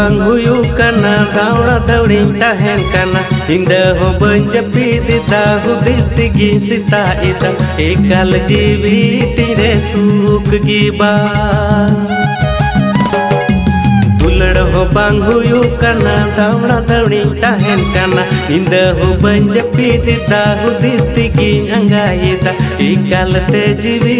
bang huyu kana daura dauri tahen kana inda ho banjapi dita hudis tigi sita ita ekal jiwi tire suk giba दुलड़ हो बांग हुyu kana daura dauri tahen kana inda ho banjapi dita hudis tigi angaita ekal te jiwi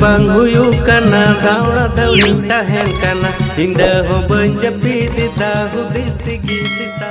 bang huyu kana dawla daw ninta hen kana inda ho banjapi dita hu disti gisita